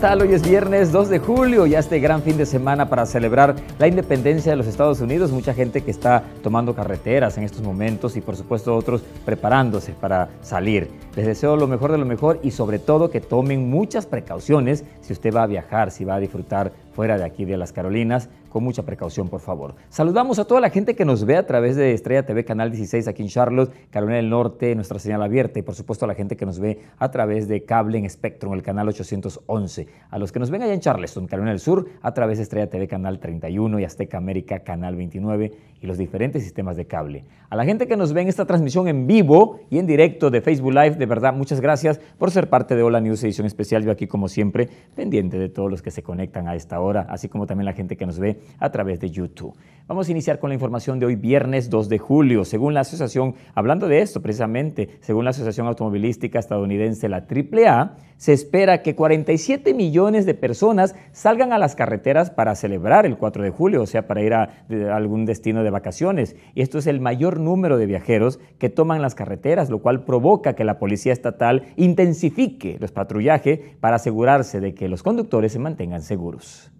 tal? Hoy es viernes 2 de julio, ya este gran fin de semana para celebrar la independencia de los Estados Unidos. Mucha gente que está tomando carreteras en estos momentos y por supuesto otros preparándose para salir. Les deseo lo mejor de lo mejor y sobre todo que tomen muchas precauciones si usted va a viajar, si va a disfrutar fuera de aquí de las Carolinas, con mucha precaución, por favor. Saludamos a toda la gente que nos ve a través de Estrella TV Canal 16 aquí en Charlotte, Carolina del Norte, nuestra señal abierta y por supuesto a la gente que nos ve a través de cable en Spectrum, el canal 811. A los que nos ven allá en Charleston, Carolina del Sur, a través de Estrella TV Canal 31 y Azteca América Canal 29 y los diferentes sistemas de cable. A la gente que nos ve en esta transmisión en vivo y en directo de Facebook Live, de verdad, muchas gracias por ser parte de Hola News Edición Especial. Yo aquí, como siempre, pendiente de todos los que se conectan a esta hora, así como también la gente que nos ve a través de YouTube. Vamos a iniciar con la información de hoy, viernes 2 de julio. Según la asociación, hablando de esto precisamente, según la Asociación Automovilística Estadounidense, la AAA, se espera que 47 millones de personas salgan a las carreteras para celebrar el 4 de julio, o sea, para ir a, a algún destino de vacaciones. Y esto es el mayor número de viajeros que toman las carreteras, lo cual provoca que la policía estatal intensifique los patrullajes para asegurarse de que los conductores se mantengan seguros.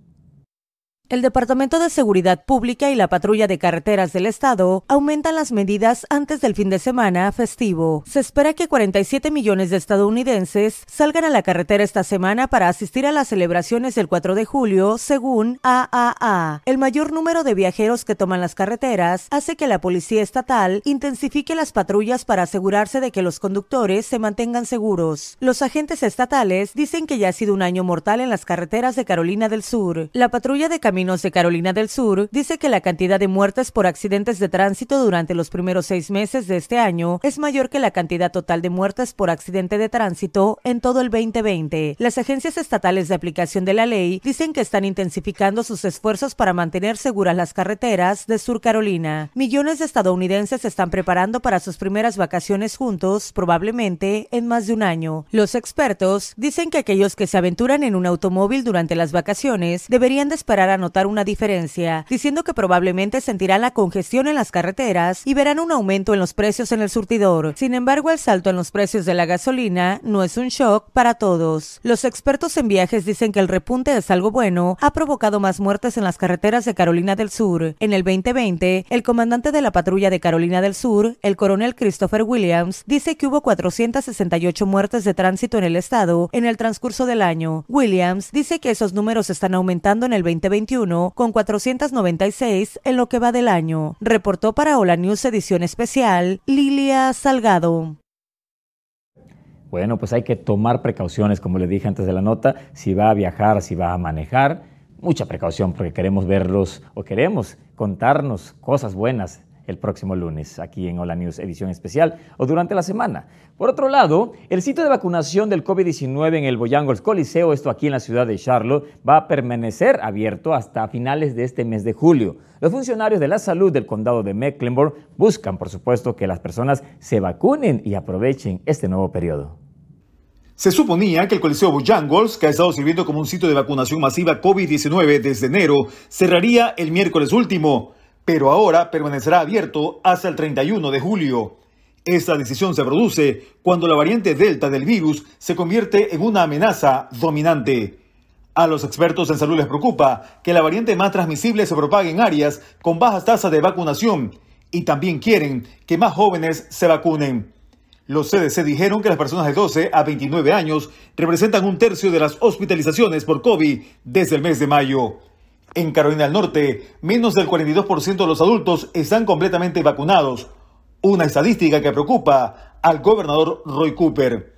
El Departamento de Seguridad Pública y la Patrulla de Carreteras del Estado aumentan las medidas antes del fin de semana festivo. Se espera que 47 millones de estadounidenses salgan a la carretera esta semana para asistir a las celebraciones del 4 de julio, según AAA. El mayor número de viajeros que toman las carreteras hace que la Policía Estatal intensifique las patrullas para asegurarse de que los conductores se mantengan seguros. Los agentes estatales dicen que ya ha sido un año mortal en las carreteras de Carolina del Sur. La patrulla de Caminos de Carolina del Sur dice que la cantidad de muertes por accidentes de tránsito durante los primeros seis meses de este año es mayor que la cantidad total de muertes por accidente de tránsito en todo el 2020. Las agencias estatales de aplicación de la ley dicen que están intensificando sus esfuerzos para mantener seguras las carreteras de Sur Carolina. Millones de estadounidenses se están preparando para sus primeras vacaciones juntos, probablemente en más de un año. Los expertos dicen que aquellos que se aventuran en un automóvil durante las vacaciones deberían de esperar a notar una diferencia, diciendo que probablemente sentirán la congestión en las carreteras y verán un aumento en los precios en el surtidor. Sin embargo, el salto en los precios de la gasolina no es un shock para todos. Los expertos en viajes dicen que el repunte es algo bueno, ha provocado más muertes en las carreteras de Carolina del Sur. En el 2020, el comandante de la patrulla de Carolina del Sur, el coronel Christopher Williams, dice que hubo 468 muertes de tránsito en el estado en el transcurso del año. Williams dice que esos números están aumentando en el 2021 con 496 en lo que va del año. Reportó para Hola News edición especial Lilia Salgado. Bueno, pues hay que tomar precauciones, como le dije antes de la nota, si va a viajar, si va a manejar, mucha precaución porque queremos verlos o queremos contarnos cosas buenas el próximo lunes aquí en Hola News edición especial o durante la semana. Por otro lado, el sitio de vacunación del COVID-19 en el Boyangles Coliseo, esto aquí en la ciudad de Charlotte, va a permanecer abierto hasta finales de este mes de julio. Los funcionarios de la salud del condado de Mecklenburg buscan, por supuesto, que las personas se vacunen y aprovechen este nuevo periodo. Se suponía que el Coliseo Bojangles, que ha estado sirviendo como un sitio de vacunación masiva COVID-19 desde enero, cerraría el miércoles último pero ahora permanecerá abierto hasta el 31 de julio. Esta decisión se produce cuando la variante Delta del virus se convierte en una amenaza dominante. A los expertos en salud les preocupa que la variante más transmisible se propague en áreas con bajas tasas de vacunación y también quieren que más jóvenes se vacunen. Los CDC dijeron que las personas de 12 a 29 años representan un tercio de las hospitalizaciones por COVID desde el mes de mayo. En Carolina del Norte, menos del 42% de los adultos están completamente vacunados, una estadística que preocupa al gobernador Roy Cooper.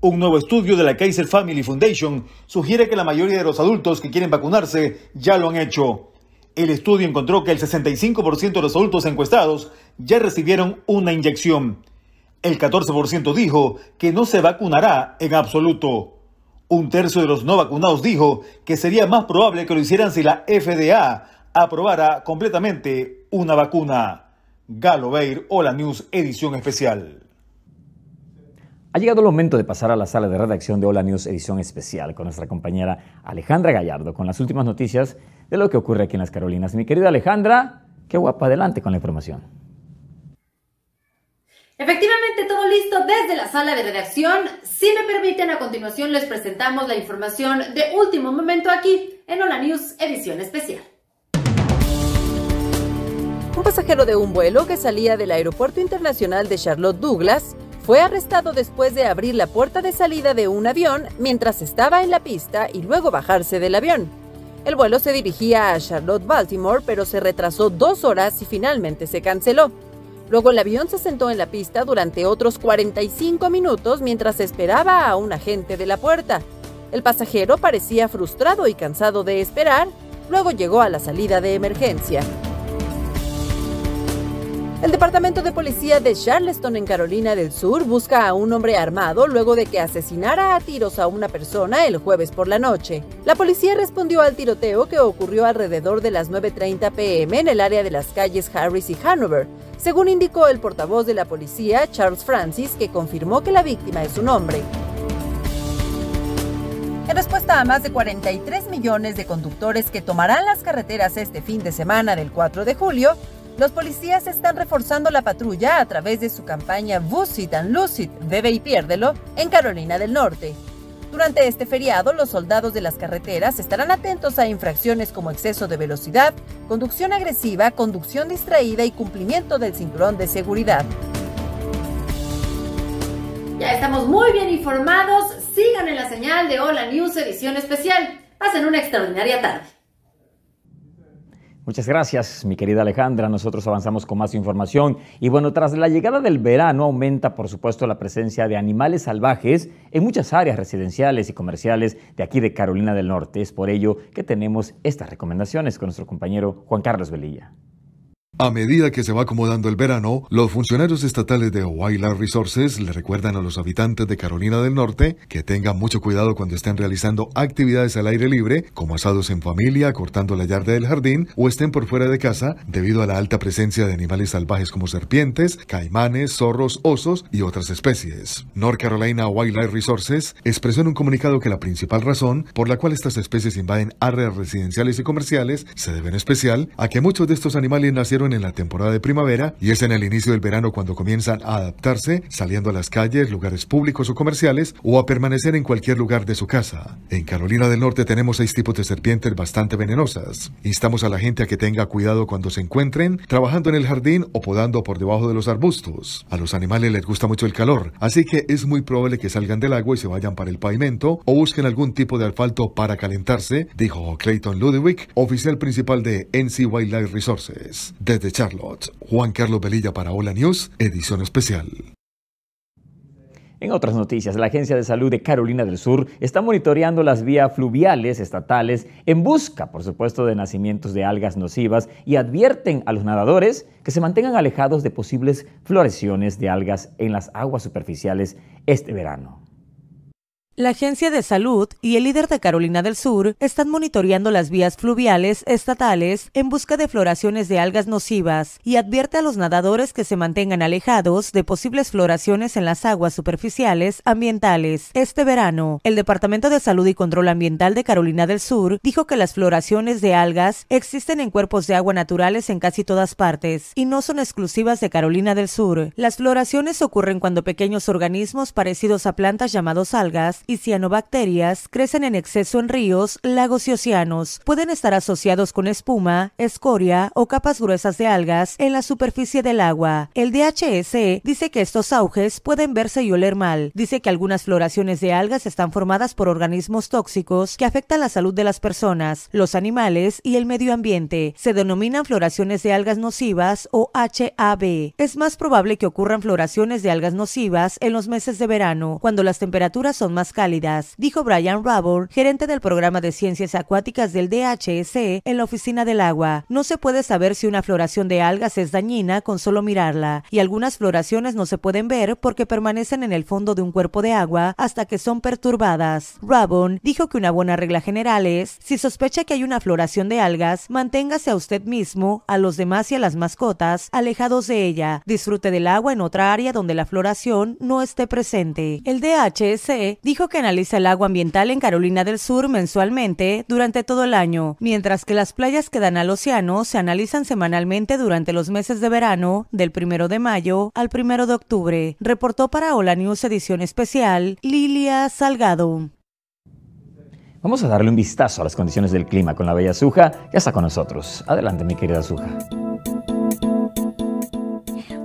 Un nuevo estudio de la Kaiser Family Foundation sugiere que la mayoría de los adultos que quieren vacunarse ya lo han hecho. El estudio encontró que el 65% de los adultos encuestados ya recibieron una inyección. El 14% dijo que no se vacunará en absoluto. Un tercio de los no vacunados dijo que sería más probable que lo hicieran si la FDA aprobara completamente una vacuna. Galo Beir, Hola News, edición especial. Ha llegado el momento de pasar a la sala de redacción de Hola News edición especial con nuestra compañera Alejandra Gallardo con las últimas noticias de lo que ocurre aquí en las Carolinas. Mi querida Alejandra, qué guapa, adelante con la información. Efectivamente, todo listo desde la sala de redacción. Si me permiten, a continuación les presentamos la información de último momento aquí en Hola News, edición especial. Un pasajero de un vuelo que salía del Aeropuerto Internacional de Charlotte Douglas fue arrestado después de abrir la puerta de salida de un avión mientras estaba en la pista y luego bajarse del avión. El vuelo se dirigía a Charlotte, Baltimore, pero se retrasó dos horas y finalmente se canceló. Luego el avión se sentó en la pista durante otros 45 minutos mientras esperaba a un agente de la puerta. El pasajero parecía frustrado y cansado de esperar, luego llegó a la salida de emergencia. El Departamento de Policía de Charleston, en Carolina del Sur, busca a un hombre armado luego de que asesinara a tiros a una persona el jueves por la noche. La policía respondió al tiroteo que ocurrió alrededor de las 9.30 pm en el área de las calles Harris y Hanover, según indicó el portavoz de la policía, Charles Francis, que confirmó que la víctima es un hombre. En respuesta a más de 43 millones de conductores que tomarán las carreteras este fin de semana del 4 de julio, los policías están reforzando la patrulla a través de su campaña Bus It and It, Bebe y Piérdelo, en Carolina del Norte. Durante este feriado, los soldados de las carreteras estarán atentos a infracciones como exceso de velocidad, conducción agresiva, conducción distraída y cumplimiento del cinturón de seguridad. Ya estamos muy bien informados. Sigan en la señal de Hola News edición especial. Pasen una extraordinaria tarde. Muchas gracias, mi querida Alejandra. Nosotros avanzamos con más información. Y bueno, tras la llegada del verano aumenta, por supuesto, la presencia de animales salvajes en muchas áreas residenciales y comerciales de aquí de Carolina del Norte. Es por ello que tenemos estas recomendaciones con nuestro compañero Juan Carlos Velilla. A medida que se va acomodando el verano, los funcionarios estatales de Wildlife Resources le recuerdan a los habitantes de Carolina del Norte que tengan mucho cuidado cuando estén realizando actividades al aire libre, como asados en familia, cortando la yarda del jardín o estén por fuera de casa debido a la alta presencia de animales salvajes como serpientes, caimanes, zorros, osos y otras especies. North Carolina Wildlife Resources expresó en un comunicado que la principal razón por la cual estas especies invaden áreas residenciales y comerciales se debe en especial a que muchos de estos animales nacieron en la temporada de primavera y es en el inicio del verano cuando comienzan a adaptarse, saliendo a las calles, lugares públicos o comerciales o a permanecer en cualquier lugar de su casa. En Carolina del Norte tenemos seis tipos de serpientes bastante venenosas. Instamos a la gente a que tenga cuidado cuando se encuentren trabajando en el jardín o podando por debajo de los arbustos. A los animales les gusta mucho el calor, así que es muy probable que salgan del agua y se vayan para el pavimento o busquen algún tipo de asfalto para calentarse, dijo Clayton Ludwig, oficial principal de NC Wildlife Resources. Desde Charlotte, Juan Carlos Belilla para Hola News, edición especial. En otras noticias, la Agencia de Salud de Carolina del Sur está monitoreando las vías fluviales estatales en busca, por supuesto, de nacimientos de algas nocivas y advierten a los nadadores que se mantengan alejados de posibles floraciones de algas en las aguas superficiales este verano. La Agencia de Salud y el líder de Carolina del Sur están monitoreando las vías fluviales estatales en busca de floraciones de algas nocivas y advierte a los nadadores que se mantengan alejados de posibles floraciones en las aguas superficiales ambientales. Este verano, el Departamento de Salud y Control Ambiental de Carolina del Sur dijo que las floraciones de algas existen en cuerpos de agua naturales en casi todas partes y no son exclusivas de Carolina del Sur. Las floraciones ocurren cuando pequeños organismos parecidos a plantas llamados algas y cianobacterias crecen en exceso en ríos, lagos y océanos. Pueden estar asociados con espuma, escoria o capas gruesas de algas en la superficie del agua. El DHS dice que estos auges pueden verse y oler mal. Dice que algunas floraciones de algas están formadas por organismos tóxicos que afectan la salud de las personas, los animales y el medio ambiente. Se denominan floraciones de algas nocivas o HAB. Es más probable que ocurran floraciones de algas nocivas en los meses de verano, cuando las temperaturas son más cálidas, dijo Brian Rabor, gerente del programa de ciencias acuáticas del DHS en la oficina del agua. No se puede saber si una floración de algas es dañina con solo mirarla, y algunas floraciones no se pueden ver porque permanecen en el fondo de un cuerpo de agua hasta que son perturbadas. Rabon dijo que una buena regla general es, si sospecha que hay una floración de algas, manténgase a usted mismo, a los demás y a las mascotas alejados de ella. Disfrute del agua en otra área donde la floración no esté presente. El DHS dijo que analiza el agua ambiental en Carolina del Sur mensualmente durante todo el año, mientras que las playas que dan al océano se analizan semanalmente durante los meses de verano, del primero de mayo al primero de octubre. Reportó para Hola News edición especial Lilia Salgado. Vamos a darle un vistazo a las condiciones del clima con la bella Suja, que está con nosotros. Adelante, mi querida Suja.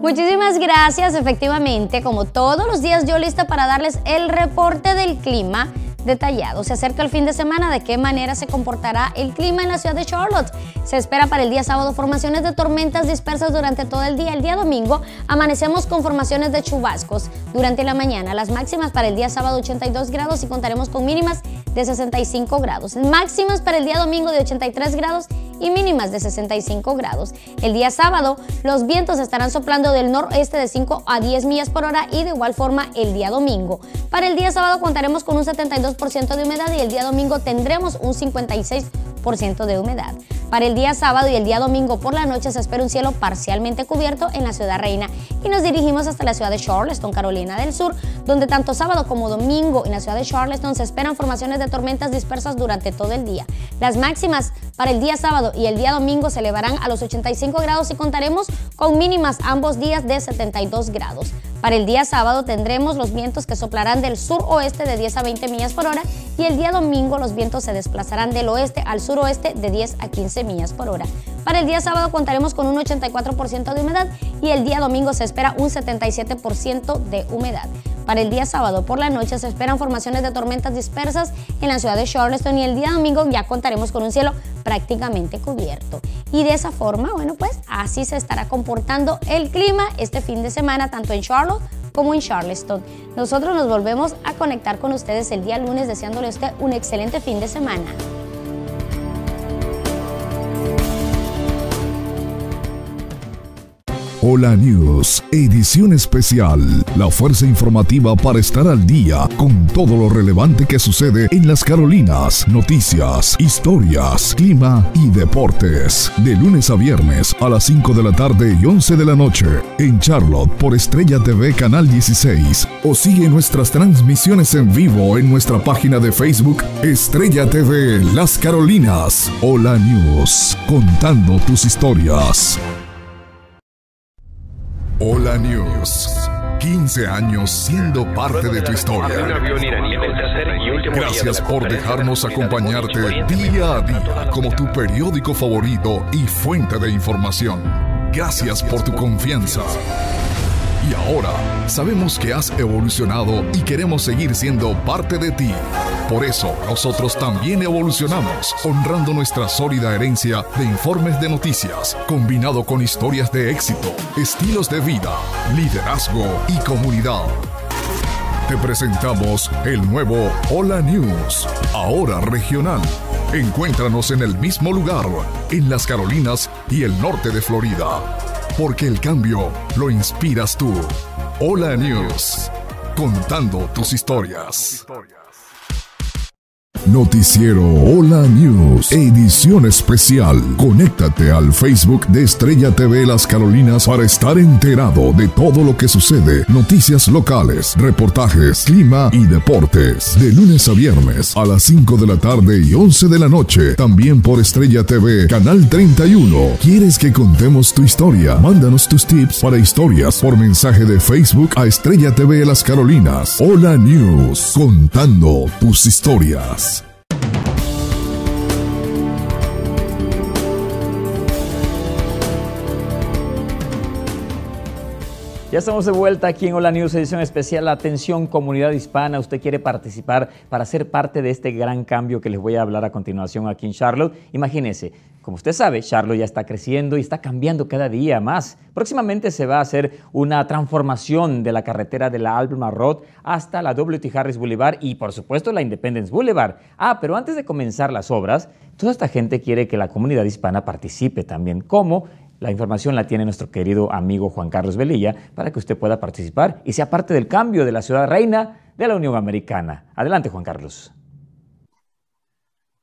Muchísimas gracias, efectivamente, como todos los días yo lista para darles el reporte del clima detallado. Se acerca el fin de semana, de qué manera se comportará el clima en la ciudad de Charlotte. Se espera para el día sábado formaciones de tormentas dispersas durante todo el día. El día domingo amanecemos con formaciones de chubascos durante la mañana. Las máximas para el día sábado 82 grados y contaremos con mínimas de 65 grados. Máximas para el día domingo de 83 grados y mínimas de 65 grados. El día sábado los vientos estarán soplando del noroeste de 5 a 10 millas por hora y de igual forma el día domingo. Para el día sábado contaremos con un 72% de humedad y el día domingo tendremos un 56% de humedad. Para el día sábado y el día domingo por la noche se espera un cielo parcialmente cubierto en la ciudad reina y nos dirigimos hasta la ciudad de Charleston, Carolina del Sur, donde tanto sábado como domingo en la ciudad de Charleston se esperan formaciones de tormentas dispersas durante todo el día. Las máximas para el día sábado y el día domingo se elevarán a los 85 grados y contaremos con mínimas ambos días de 72 grados. Para el día sábado tendremos los vientos que soplarán del sur-oeste de 10 a 20 millas por hora y el día domingo los vientos se desplazarán del oeste al suroeste de 10 a 15 millas por hora. Para el día sábado contaremos con un 84% de humedad y el día domingo se espera un 77% de humedad. Para el día sábado por la noche se esperan formaciones de tormentas dispersas en la ciudad de Charleston y el día domingo ya contaremos con un cielo prácticamente cubierto. Y de esa forma, bueno, pues así se estará comportando el clima este fin de semana, tanto en Charlotte como en Charleston. Nosotros nos volvemos a conectar con ustedes el día lunes deseándole a usted un excelente fin de semana. Hola News, edición especial, la fuerza informativa para estar al día con todo lo relevante que sucede en las Carolinas, noticias, historias, clima y deportes. De lunes a viernes a las 5 de la tarde y 11 de la noche en Charlotte por Estrella TV Canal 16 o sigue nuestras transmisiones en vivo en nuestra página de Facebook Estrella TV Las Carolinas. Hola News, contando tus historias. Hola News. 15 años siendo parte de tu historia. Gracias por dejarnos acompañarte día a día como tu periódico favorito y fuente de información. Gracias por tu confianza. Y ahora sabemos que has evolucionado y queremos seguir siendo parte de ti. Por eso nosotros también evolucionamos, honrando nuestra sólida herencia de informes de noticias, combinado con historias de éxito, estilos de vida, liderazgo y comunidad. Te presentamos el nuevo Hola News, ahora regional. Encuéntranos en el mismo lugar, en las Carolinas y el norte de Florida porque el cambio lo inspiras tú. Hola News, contando tus historias. Noticiero Hola News, edición especial. Conéctate al Facebook de Estrella TV Las Carolinas para estar enterado de todo lo que sucede, noticias locales, reportajes, clima y deportes. De lunes a viernes a las 5 de la tarde y 11 de la noche, también por Estrella TV, Canal 31. ¿Quieres que contemos tu historia? Mándanos tus tips para historias por mensaje de Facebook a Estrella TV Las Carolinas. Hola News, contando tus historias. Ya estamos de vuelta aquí en Hola News, edición especial. Atención, comunidad hispana, usted quiere participar para ser parte de este gran cambio que les voy a hablar a continuación aquí en Charlotte. Imagínese, como usted sabe, Charlotte ya está creciendo y está cambiando cada día más. Próximamente se va a hacer una transformación de la carretera de la Albemarle Road hasta la W.T. Harris Boulevard y, por supuesto, la Independence Boulevard. Ah, pero antes de comenzar las obras, toda esta gente quiere que la comunidad hispana participe también. ¿Cómo? La información la tiene nuestro querido amigo Juan Carlos Velilla para que usted pueda participar y sea parte del cambio de la ciudad reina de la Unión Americana. Adelante, Juan Carlos.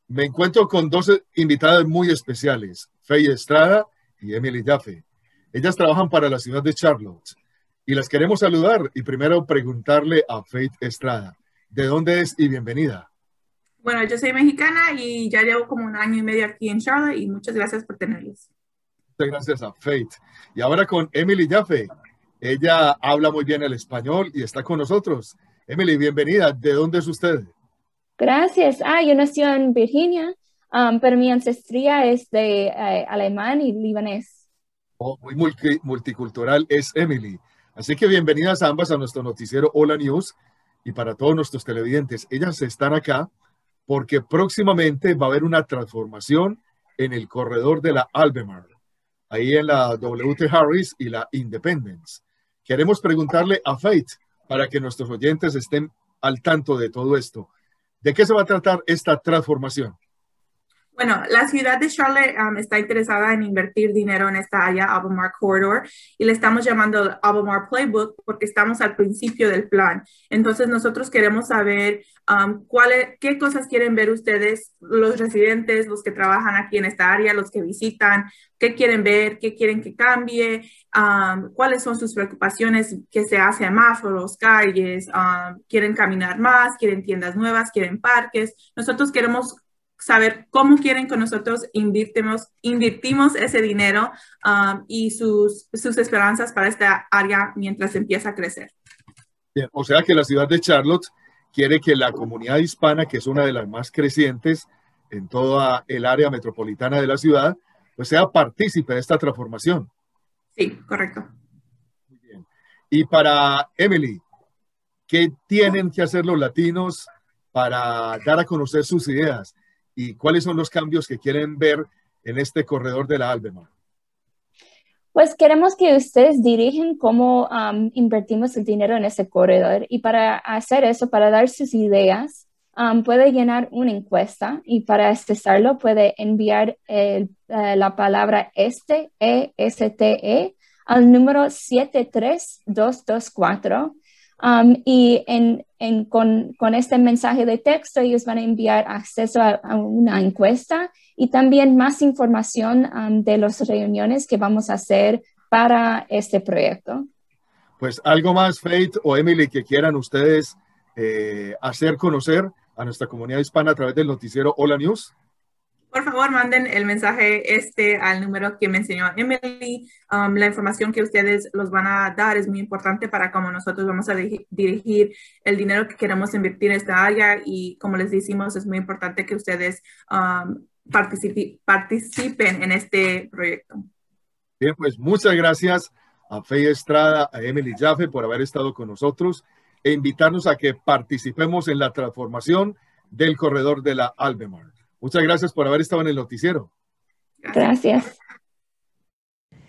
Me encuentro con dos invitadas muy especiales, Faye Estrada y Emily Jaffe. Ellas trabajan para la ciudad de Charlotte y las queremos saludar y primero preguntarle a Faith Estrada. ¿de dónde es y bienvenida? Bueno, yo soy mexicana y ya llevo como un año y medio aquí en Charlotte y muchas gracias por tenerlos. Muchas gracias a Faith. Y ahora con Emily Jaffe. Ella habla muy bien el español y está con nosotros. Emily, bienvenida. ¿De dónde es usted? Gracias. Ah, yo nací en Virginia, um, pero mi ancestría es de eh, alemán y libanés. Oh, muy multicultural es Emily. Así que bienvenidas ambas a nuestro noticiero Hola News y para todos nuestros televidentes. Ellas están acá porque próximamente va a haber una transformación en el corredor de la Albemarle, ahí en la WT Harris y la Independence. Queremos preguntarle a Faith para que nuestros oyentes estén al tanto de todo esto. ¿De qué se va a tratar esta transformación? Bueno, la ciudad de Charlotte um, está interesada en invertir dinero en esta área Albemarle Corridor y le estamos llamando Albemarle Playbook porque estamos al principio del plan. Entonces nosotros queremos saber um, qué cosas quieren ver ustedes, los residentes, los que trabajan aquí en esta área, los que visitan, qué quieren ver, qué quieren que cambie, um, cuáles son sus preocupaciones, que se hace semáforos, calles, quieren caminar más, quieren tiendas nuevas, quieren parques. Nosotros queremos saber cómo quieren que nosotros invirtimos, invirtimos ese dinero um, y sus, sus esperanzas para esta área mientras empieza a crecer. Bien, o sea que la ciudad de Charlotte quiere que la comunidad hispana, que es una de las más crecientes en toda el área metropolitana de la ciudad, pues sea partícipe de esta transformación. Sí, correcto. Muy bien. Y para Emily, ¿qué tienen que hacer los latinos para dar a conocer sus ideas? Y cuáles son los cambios que quieren ver en este corredor de la Albema. Pues queremos que ustedes dirigen cómo invertimos el dinero en ese corredor y para hacer eso, para dar sus ideas, puede llenar una encuesta y para accesarlo puede enviar eh, la palabra este, E-S-T-E, e, al número 73224 Um, y en, en, con, con, este mensaje de texto ellos van a enviar acceso a, una encuesta y también más información um, de las reuniones que vamos a hacer para este proyecto. Pues algo más, Faith o Emily, que quieran ustedes eh, hacer conocer a nuestra comunidad hispana a través del noticiero Hola News por favor manden el mensaje este al número que me enseñó Emily. Um, la información que ustedes los van a dar es muy importante para cómo nosotros vamos a dirigir el dinero que queremos invertir en esta área y como les decimos es muy importante que ustedes um, participen en este proyecto. Bien, pues muchas gracias a Fey Estrada, a Emily Jaffe por haber estado con nosotros e invitarnos a que participemos en la transformación del corredor de la Albemarle. Muchas gracias por haber estado en el noticiero. Gracias.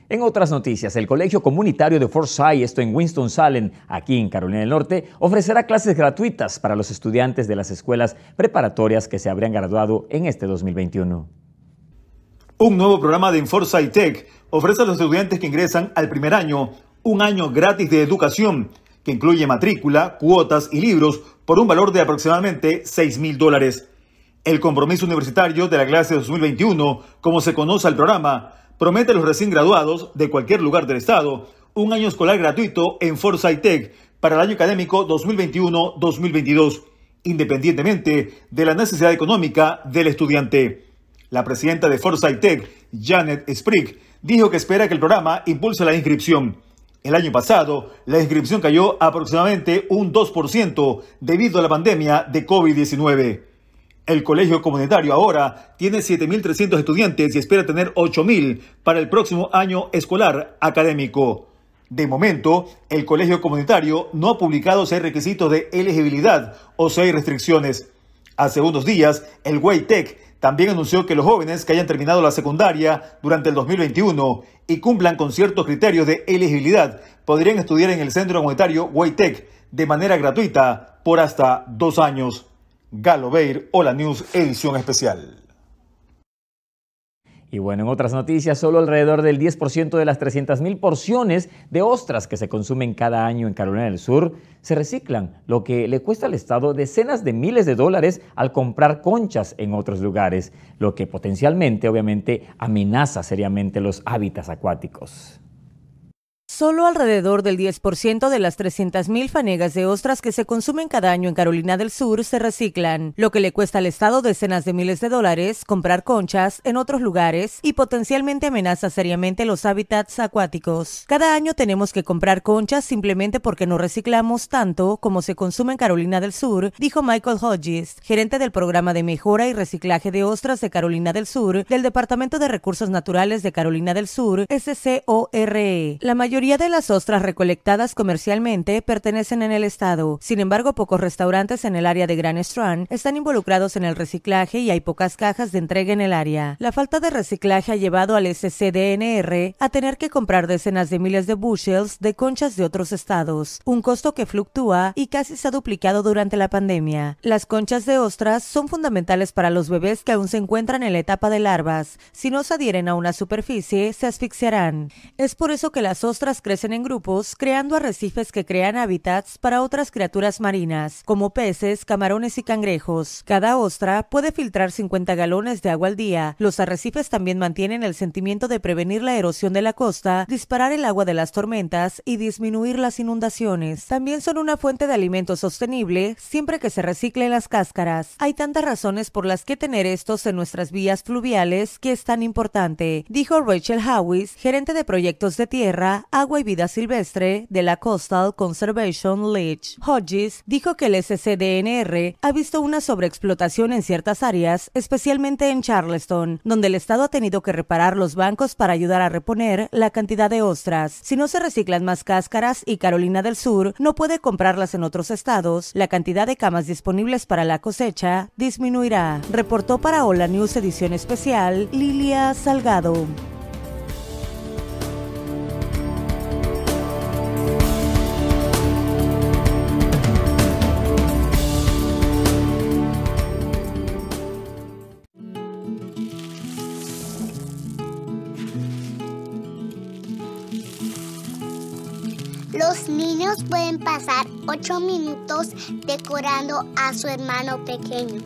En otras noticias, el Colegio Comunitario de Forsyth, esto en Winston-Salem, aquí en Carolina del Norte, ofrecerá clases gratuitas para los estudiantes de las escuelas preparatorias que se habrían graduado en este 2021. Un nuevo programa de Forsyth Tech ofrece a los estudiantes que ingresan al primer año un año gratis de educación que incluye matrícula, cuotas y libros por un valor de aproximadamente 6 mil dólares. El compromiso universitario de la clase 2021, como se conoce al programa, promete a los recién graduados de cualquier lugar del estado un año escolar gratuito en Forsyth Tech para el año académico 2021-2022, independientemente de la necesidad económica del estudiante. La presidenta de Forsyth Tech, Janet Sprigg, dijo que espera que el programa impulse la inscripción. El año pasado, la inscripción cayó aproximadamente un 2% debido a la pandemia de COVID-19. El colegio comunitario ahora tiene 7.300 estudiantes y espera tener 8.000 para el próximo año escolar académico. De momento, el colegio comunitario no ha publicado hay requisitos de elegibilidad o hay restricciones. Hace unos días, el Tech también anunció que los jóvenes que hayan terminado la secundaria durante el 2021 y cumplan con ciertos criterios de elegibilidad podrían estudiar en el centro comunitario Tech de manera gratuita por hasta dos años. Galo Beir, Hola News, edición especial. Y bueno, en otras noticias, solo alrededor del 10% de las 300.000 porciones de ostras que se consumen cada año en Carolina del Sur se reciclan, lo que le cuesta al Estado decenas de miles de dólares al comprar conchas en otros lugares, lo que potencialmente, obviamente, amenaza seriamente los hábitats acuáticos. Solo alrededor del 10% de las 300.000 fanegas de ostras que se consumen cada año en Carolina del Sur se reciclan, lo que le cuesta al Estado decenas de miles de dólares comprar conchas en otros lugares y potencialmente amenaza seriamente los hábitats acuáticos. Cada año tenemos que comprar conchas simplemente porque no reciclamos tanto como se consume en Carolina del Sur, dijo Michael Hodges, gerente del programa de mejora y reciclaje de ostras de Carolina del Sur del Departamento de Recursos Naturales de Carolina del Sur, SCORE. La mayoría mayoría de las ostras recolectadas comercialmente pertenecen en el estado. Sin embargo, pocos restaurantes en el área de Grand Strand están involucrados en el reciclaje y hay pocas cajas de entrega en el área. La falta de reciclaje ha llevado al SCDNR a tener que comprar decenas de miles de bushels de conchas de otros estados, un costo que fluctúa y casi se ha duplicado durante la pandemia. Las conchas de ostras son fundamentales para los bebés que aún se encuentran en la etapa de larvas. Si no se adhieren a una superficie, se asfixiarán. Es por eso que las ostras crecen en grupos, creando arrecifes que crean hábitats para otras criaturas marinas, como peces, camarones y cangrejos. Cada ostra puede filtrar 50 galones de agua al día. Los arrecifes también mantienen el sentimiento de prevenir la erosión de la costa, disparar el agua de las tormentas y disminuir las inundaciones. También son una fuente de alimento sostenible siempre que se reciclen las cáscaras. Hay tantas razones por las que tener estos en nuestras vías fluviales que es tan importante, dijo Rachel Howis, gerente de proyectos de tierra, y Vida Silvestre de la Coastal Conservation League. Hodges dijo que el SCDNR ha visto una sobreexplotación en ciertas áreas, especialmente en Charleston, donde el Estado ha tenido que reparar los bancos para ayudar a reponer la cantidad de ostras. Si no se reciclan más cáscaras y Carolina del Sur no puede comprarlas en otros estados, la cantidad de camas disponibles para la cosecha disminuirá. Reportó para Hola News edición especial Lilia Salgado. Pueden pasar 8 minutos decorando a su hermano pequeño.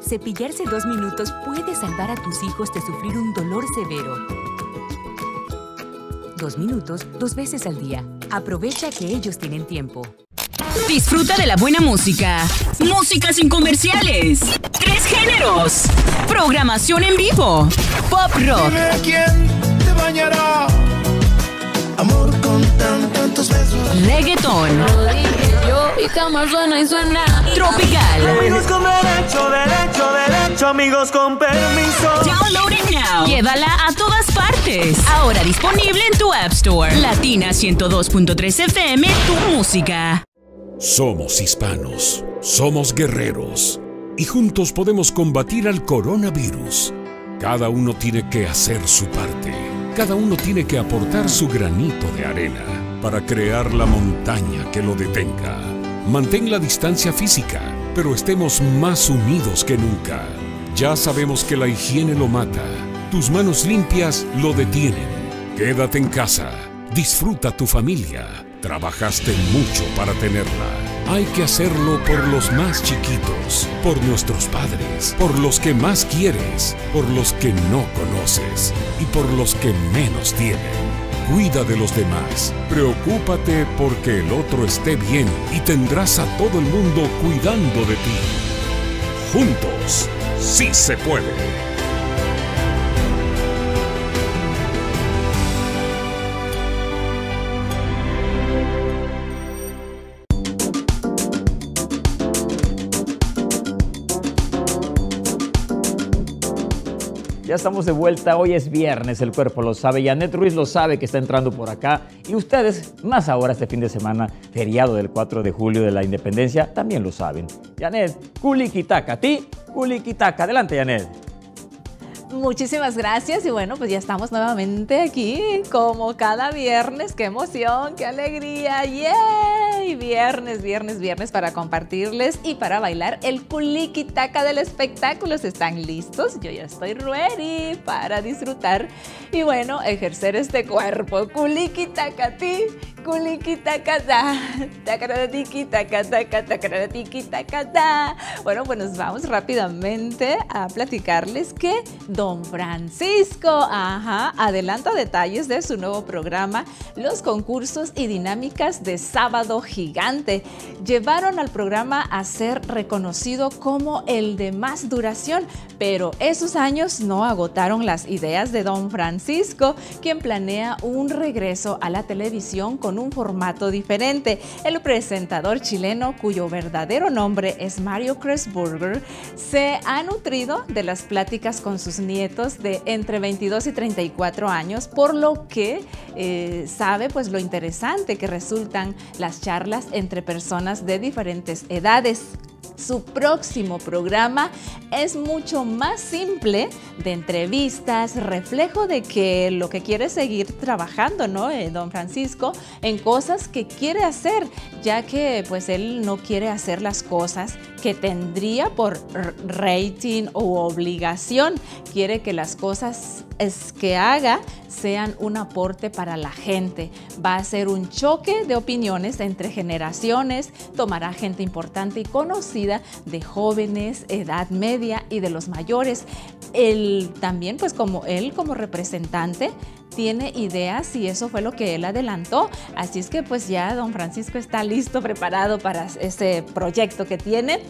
Cepillarse dos minutos puede salvar a tus hijos de sufrir un dolor severo. Dos minutos, dos veces al día. Aprovecha que ellos tienen tiempo. Disfruta de la buena música. Música sin comerciales. Tres géneros. Programación en vivo. Pop rock. Dime quién te bañará. Amor con tan, tantos besos. Reggaeton. Yo y cama suena y suena. Tropical. Amigos con derecho, derecho, derecho. Amigos con permiso. Download it now. Llévala a todas partes. Ahora disponible en tu App Store. Latina 102.3 FM, tu música. Somos hispanos, somos guerreros y juntos podemos combatir al coronavirus. Cada uno tiene que hacer su parte. Cada uno tiene que aportar su granito de arena para crear la montaña que lo detenga. Mantén la distancia física, pero estemos más unidos que nunca. Ya sabemos que la higiene lo mata. Tus manos limpias lo detienen. Quédate en casa. Disfruta tu familia. Trabajaste mucho para tenerla. Hay que hacerlo por los más chiquitos, por nuestros padres, por los que más quieres, por los que no conoces y por los que menos tienen. Cuida de los demás, preocúpate porque el otro esté bien y tendrás a todo el mundo cuidando de ti. Juntos, sí se puede. Ya estamos de vuelta, hoy es viernes, el cuerpo lo sabe, Janet Ruiz lo sabe que está entrando por acá y ustedes, más ahora este fin de semana, feriado del 4 de julio de la Independencia, también lo saben. Janet, Kulikitaka, a ti, Kulikitaka, adelante Janet. Muchísimas gracias y bueno, pues ya estamos nuevamente aquí como cada viernes. ¡Qué emoción, qué alegría! ¡Yay! Viernes, viernes, viernes para compartirles y para bailar el culiquitaca del espectáculo. ¿Están listos? Yo ya estoy ready para disfrutar y bueno, ejercer este cuerpo. Culiquitaca ti, culiquitaca da, tacaratiki, taca, tacaratiki, taca, Bueno, pues nos vamos rápidamente a platicarles que Don Francisco, ajá, adelanta detalles de su nuevo programa, los concursos y dinámicas de Sábado Gigante. Llevaron al programa a ser reconocido como el de más duración, pero esos años no agotaron las ideas de Don Francisco, quien planea un regreso a la televisión con un formato diferente. El presentador chileno, cuyo verdadero nombre es Mario Kressburger, se ha nutrido de las pláticas con sus nietos de entre 22 y 34 años, por lo que eh, sabe pues lo interesante que resultan las charlas entre personas de diferentes edades. Su próximo programa es mucho más simple de entrevistas, reflejo de que lo que quiere seguir trabajando, ¿no? Eh, don Francisco, en cosas que quiere hacer, ya que pues él no quiere hacer las cosas que tendría por rating o obligación. Quiere que las cosas que haga sean un aporte para la gente. Va a ser un choque de opiniones entre generaciones, tomará gente importante y conocida de jóvenes, edad media y de los mayores. Él también, pues como él como representante, tiene ideas y eso fue lo que él adelantó. Así es que pues ya don Francisco está listo, preparado para ese proyecto que tiene.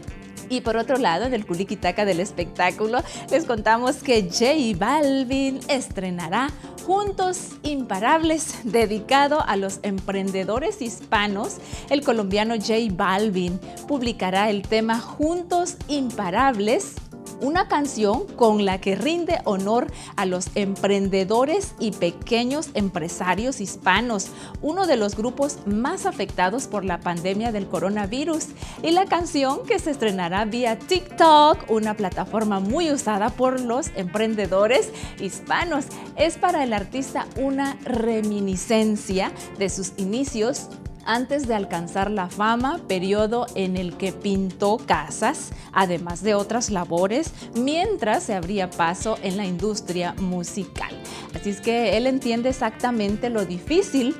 Y por otro lado, en el Culiquitaca del espectáculo, les contamos que J Balvin estrenará Juntos Imparables, dedicado a los emprendedores hispanos. El colombiano J Balvin publicará el tema Juntos Imparables una canción con la que rinde honor a los emprendedores y pequeños empresarios hispanos, uno de los grupos más afectados por la pandemia del coronavirus. Y la canción que se estrenará vía TikTok, una plataforma muy usada por los emprendedores hispanos, es para el artista una reminiscencia de sus inicios antes de alcanzar la fama, periodo en el que pintó casas, además de otras labores, mientras se abría paso en la industria musical. Así es que él entiende exactamente lo difícil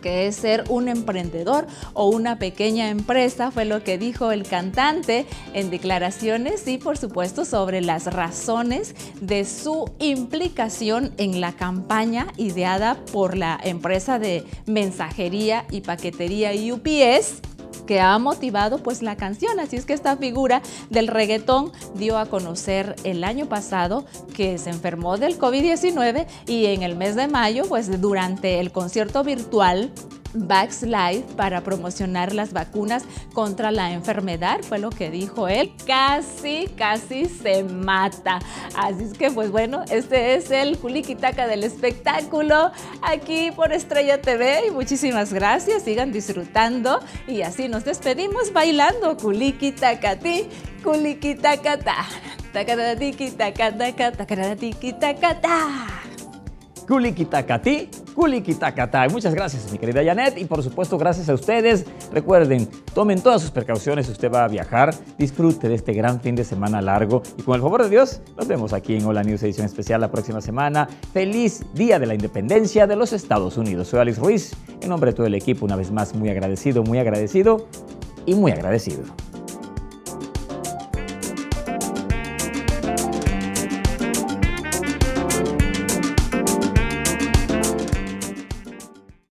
que es ser un emprendedor o una pequeña empresa, fue lo que dijo el cantante en declaraciones y por supuesto sobre las razones de su implicación en la campaña ideada por la empresa de mensajería y paquetería UPS que ha motivado pues la canción. Así es que esta figura del reggaetón dio a conocer el año pasado que se enfermó del COVID-19 y en el mes de mayo pues durante el concierto virtual Backslide para promocionar las vacunas contra la enfermedad, fue lo que dijo él. Casi, casi se mata. Así es que, pues bueno, este es el Kulikitaka del espectáculo aquí por Estrella TV y muchísimas gracias. Sigan disfrutando y así nos despedimos bailando Kulikitaka ti, Kulikitaka ta. Takaratiki takataka, takaratiki takata. Kulikitacatí, Kulikitacatá. Muchas gracias, mi querida Janet. Y por supuesto, gracias a ustedes. Recuerden, tomen todas sus precauciones si usted va a viajar. Disfrute de este gran fin de semana largo. Y con el favor de Dios, nos vemos aquí en Hola News Edición Especial la próxima semana. Feliz Día de la Independencia de los Estados Unidos. Soy Alex Ruiz. En nombre de todo el equipo, una vez más, muy agradecido, muy agradecido y muy agradecido.